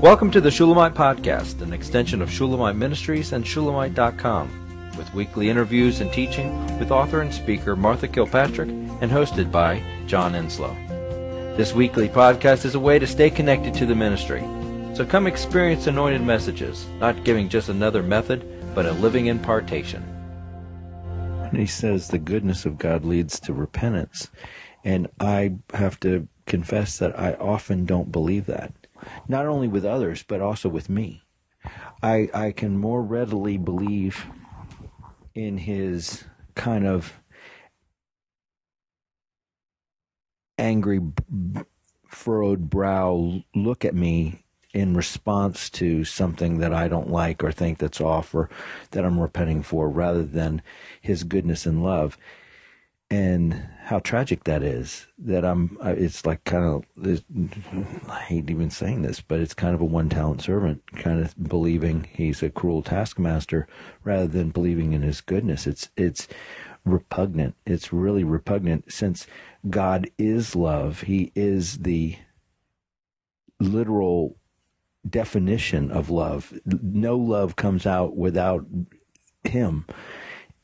Welcome to the Shulamite Podcast, an extension of Shulamite Ministries and Shulamite.com, with weekly interviews and teaching with author and speaker Martha Kilpatrick and hosted by John Enslow. This weekly podcast is a way to stay connected to the ministry. So come experience anointed messages, not giving just another method, but a living impartation. And he says the goodness of God leads to repentance. And I have to confess that I often don't believe that not only with others, but also with me. I, I can more readily believe in his kind of angry, furrowed brow look at me in response to something that I don't like or think that's off or that I'm repenting for rather than his goodness and love and how tragic that is that I'm it's like kind of I hate even saying this but it's kind of a one talent servant kind of believing he's a cruel taskmaster rather than believing in his goodness. It's it's repugnant. It's really repugnant. Since God is love he is the literal definition of love. No love comes out without him.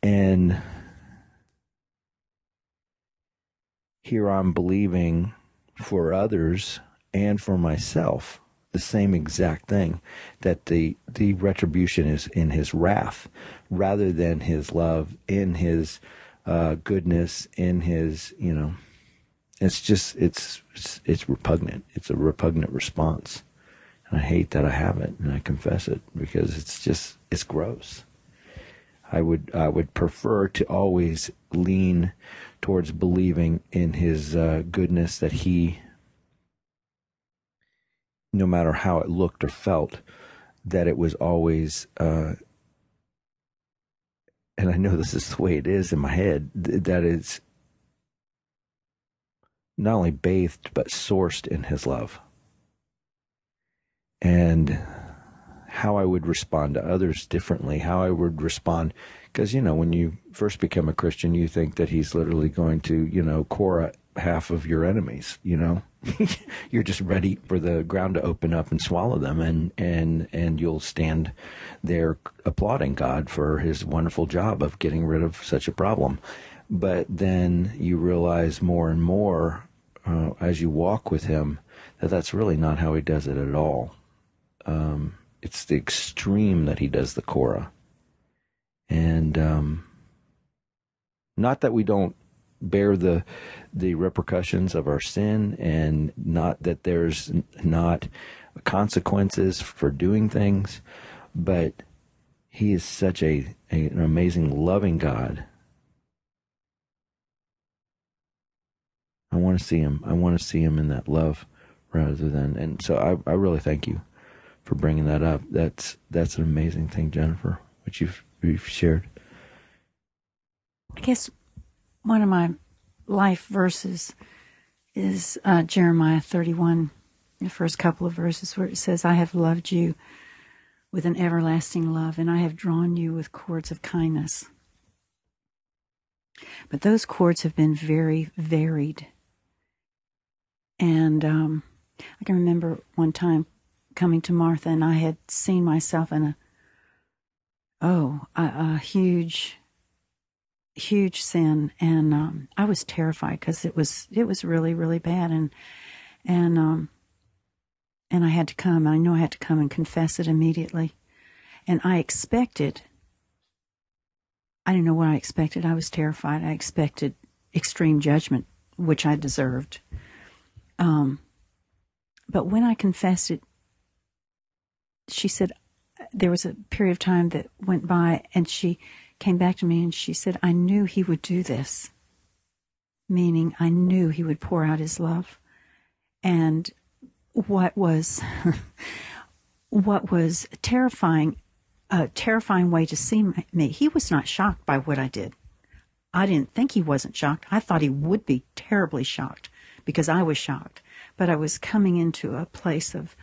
And here I'm believing for others and for myself the same exact thing that the the retribution is in his wrath rather than his love in his uh, goodness in his you know it's just it's, it's it's repugnant. It's a repugnant response. And I hate that I have it and I confess it because it's just it's gross I would I would prefer to always lean towards believing in his uh, goodness that he, no matter how it looked or felt, that it was always, uh, and I know this is the way it is in my head, that it's not only bathed but sourced in his love. And how I would respond to others differently, how I would respond because you know when you first become a Christian, you think that he's literally going to you know Korah half of your enemies. You know, you're just ready for the ground to open up and swallow them, and and and you'll stand there applauding God for His wonderful job of getting rid of such a problem. But then you realize more and more uh, as you walk with Him that that's really not how He does it at all. Um, it's the extreme that He does the Korah and um, not that we don't bear the the repercussions of our sin, and not that there's not consequences for doing things, but He is such a, a an amazing, loving God. I want to see Him. I want to see Him in that love rather than. And so I, I really thank you for bringing that up. That's that's an amazing thing, Jennifer, what you've you've shared. I guess one of my life verses is uh, Jeremiah 31, the first couple of verses where it says, I have loved you with an everlasting love, and I have drawn you with cords of kindness. But those cords have been very varied. And um, I can remember one time coming to Martha, and I had seen myself in a oh a, a huge huge sin, and um, I was terrified because it was it was really really bad, and and um, and I had to come. I know I had to come and confess it immediately, and I expected. I didn't know what I expected. I was terrified. I expected extreme judgment, which I deserved. Um, but when I confessed it, she said there was a period of time that went by, and she came back to me and she said, I knew he would do this. Meaning, I knew he would pour out his love. And what was, what was terrifying, a terrifying way to see me, he was not shocked by what I did. I didn't think he wasn't shocked. I thought he would be terribly shocked because I was shocked. But I was coming into a place of,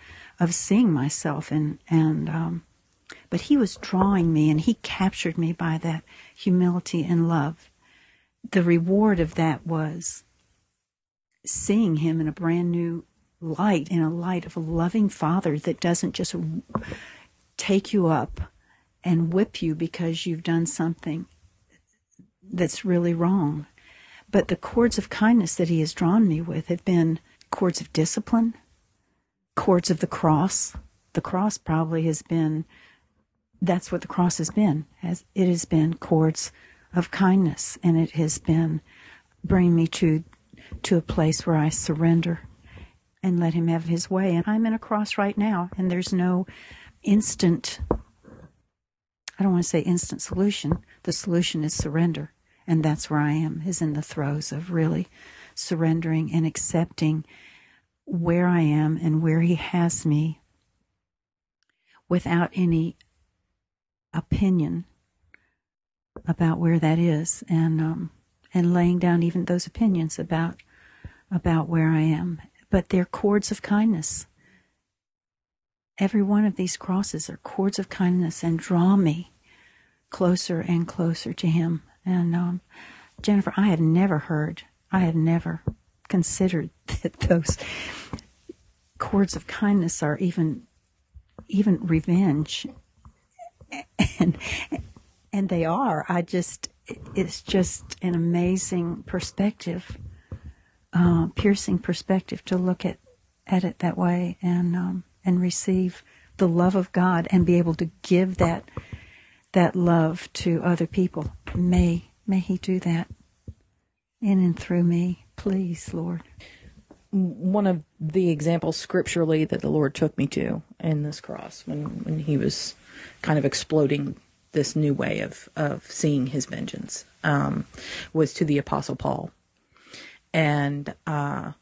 of seeing myself and, and, um, but he was drawing me and he captured me by that humility and love. The reward of that was seeing him in a brand new light, in a light of a loving father that doesn't just take you up and whip you because you've done something that's really wrong. But the cords of kindness that he has drawn me with have been cords of discipline, cords of the cross. The cross probably has been, that's what the cross has been. As it has been cords of kindness, and it has been bring me to to a place where I surrender and let him have his way. And I'm in a cross right now, and there's no instant I don't want to say instant solution. The solution is surrender. And that's where I am, is in the throes of really surrendering and accepting where I am and where He has me without any opinion about where that is and um, and laying down even those opinions about about where I am. But they're cords of kindness. Every one of these crosses are cords of kindness and draw me closer and closer to Him. And um, Jennifer, I had never heard, I had never considered that those cords of kindness are even even revenge, and and they are. I just it's just an amazing perspective, uh, piercing perspective to look at at it that way and um, and receive the love of God and be able to give that that love to other people. May may He do that in and through me, please, Lord. One of the examples scripturally that the Lord took me to in this cross when when He was kind of exploding this new way of of seeing His vengeance um, was to the Apostle Paul, and. Uh,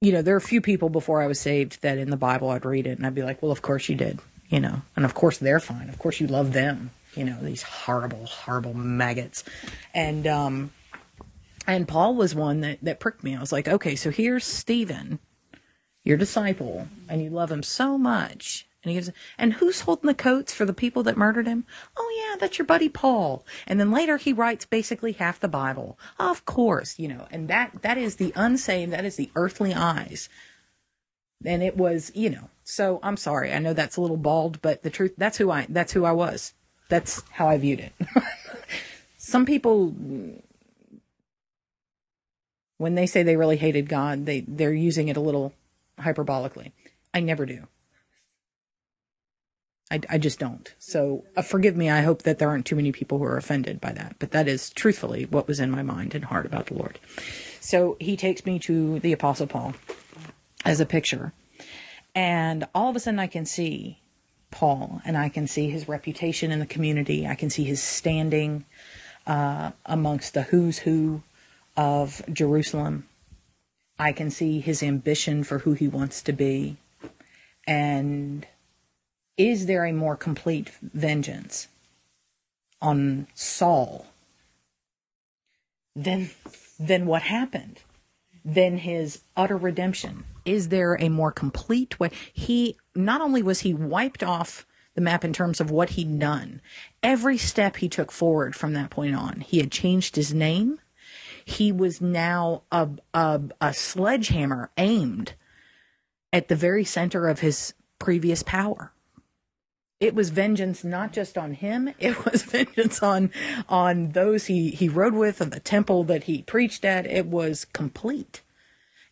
you know, there are a few people before I was saved that in the Bible I'd read it and I'd be like, well, of course you did you know, and of course they're fine. Of course you love them, you know, these horrible, horrible maggots. And, um, and Paul was one that, that pricked me. I was like, okay, so here's Stephen, your disciple, and you love him so much. And he gives, and who's holding the coats for the people that murdered him? Oh yeah, that's your buddy Paul. And then later he writes basically half the Bible. Of course, you know, and that, that is the unsaved, that is the earthly eyes. And it was, you know, so I'm sorry. I know that's a little bald, but the truth that's who I that's who I was. That's how I viewed it. Some people when they say they really hated God, they they're using it a little hyperbolically. I never do. I, I just don't. So uh, forgive me. I hope that there aren't too many people who are offended by that. But that is truthfully what was in my mind and heart about the Lord. So he takes me to the Apostle Paul as a picture and all of a sudden, I can see Paul and I can see his reputation in the community. I can see his standing uh, amongst the who's who of Jerusalem. I can see his ambition for who he wants to be. And is there a more complete vengeance on Saul than, than what happened? Than his utter redemption? is there a more complete way? He not only was he wiped off the map in terms of what he'd done, every step he took forward from that point on, he had changed his name. He was now a, a, a sledgehammer aimed at the very center of his previous power. It was vengeance not just on him, it was vengeance on on those he, he rode with and the temple that he preached at. It was complete.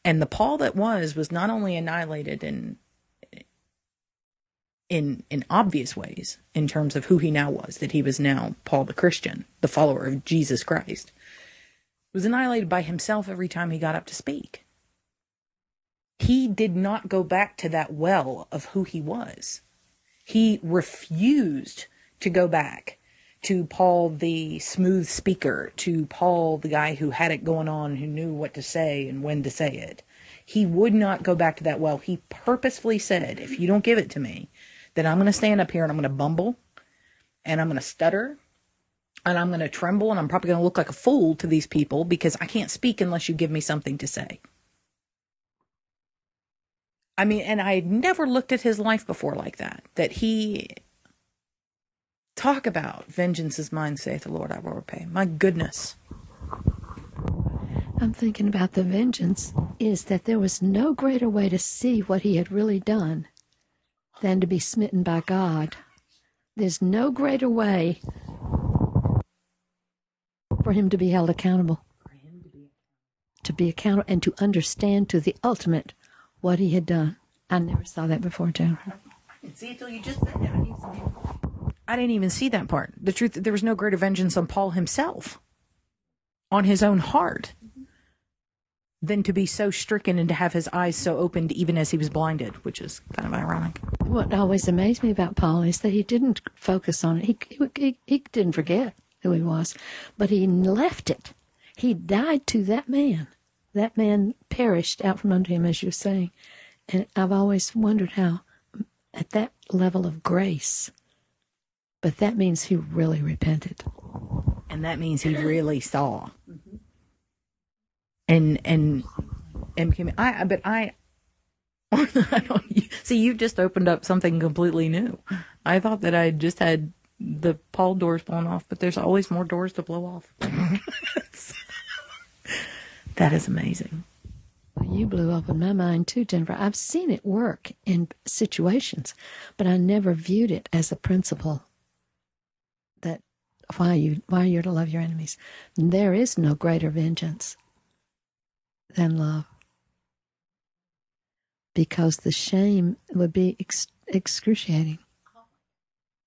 And the Paul that was was not only annihilated in in in obvious ways in terms of who he now was, that he was now Paul the Christian, the follower of Jesus Christ, was annihilated by himself every time he got up to speak. He did not go back to that well of who he was. He refused to go back to Paul the smooth speaker, to Paul the guy who had it going on, who knew what to say and when to say it. He would not go back to that well. He purposefully said, if you don't give it to me, then I'm going to stand up here and I'm going to bumble and I'm going to stutter and I'm going to tremble and I'm probably going to look like a fool to these people because I can't speak unless you give me something to say. I mean, and I had never looked at his life before like that, that he Talk about vengeance is mine, saith the Lord, I will repay. My goodness. I'm thinking about the vengeance is that there was no greater way to see what he had really done than to be smitten by God. There's no greater way for him to be held accountable. To be accountable and to understand to the ultimate what he had done. I never saw that before, Jennifer. See until you just said that. I didn't even see that part. The truth, there was no greater vengeance on Paul himself, on his own heart, than to be so stricken and to have his eyes so opened even as he was blinded, which is kind of ironic. What always amazed me about Paul is that he didn't focus on it. He, he, he didn't forget who he was, but he left it. He died to that man. That man perished out from under him, as you're saying. And I've always wondered how, at that level of grace, but that means he really repented. And that means he really saw. Mm-hmm. And, and, and became, I, but I, I don't, see, you've just opened up something completely new. I thought that I just had the Paul doors blown off, but there's always more doors to blow off. that is amazing. Well, you blew open my mind too, Jennifer. I've seen it work in situations, but I never viewed it as a principle that why you why you're to love your enemies. There is no greater vengeance than love, because the shame would be ex- excruciating.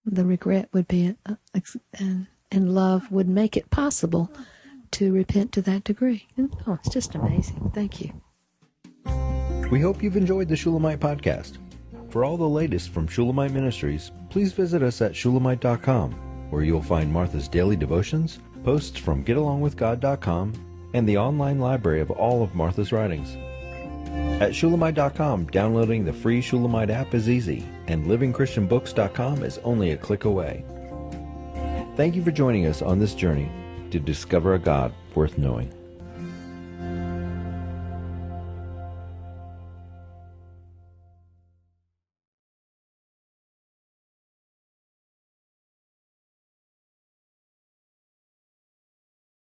The regret would be, uh, and and love would make it possible to repent to that degree. And, oh, it's just amazing. Thank you. We hope you've enjoyed the Shulamite podcast. For all the latest from Shulamite Ministries, please visit us at shulamite.com, where you'll find Martha's daily devotions, posts from getalongwithgod.com, and the online library of all of Martha's writings. At shulamite.com, downloading the free Shulamite app is easy, and livingchristianbooks.com is only a click away. Thank you for joining us on this journey to discover a God worth knowing.